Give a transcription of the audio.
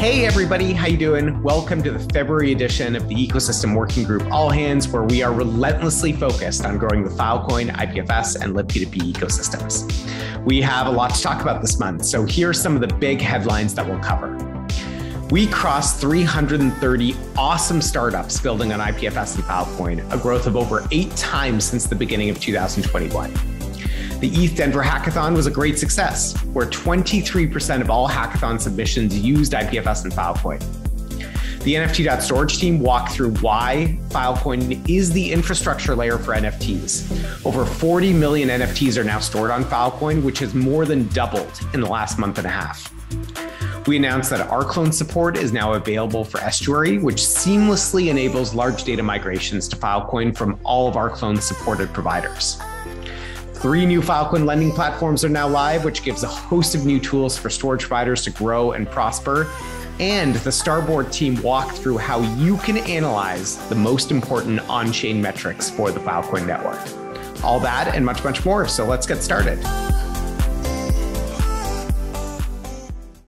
Hey everybody, how you doing? Welcome to the February edition of the Ecosystem Working Group All Hands, where we are relentlessly focused on growing the Filecoin, IPFS, and libp2p ecosystems. We have a lot to talk about this month, so here are some of the big headlines that we'll cover. We crossed 330 awesome startups building on IPFS and Filecoin, a growth of over eight times since the beginning of 2021. The ETH Denver Hackathon was a great success, where 23% of all hackathon submissions used IPFS and Filecoin. The NFT.storage team walked through why Filecoin is the infrastructure layer for NFTs. Over 40 million NFTs are now stored on Filecoin, which has more than doubled in the last month and a half. We announced that rclone support is now available for Estuary, which seamlessly enables large data migrations to Filecoin from all of rclone supported providers. Three new Filecoin lending platforms are now live, which gives a host of new tools for storage providers to grow and prosper. And the Starboard team walked through how you can analyze the most important on chain metrics for the Filecoin network. All that and much, much more. So let's get started.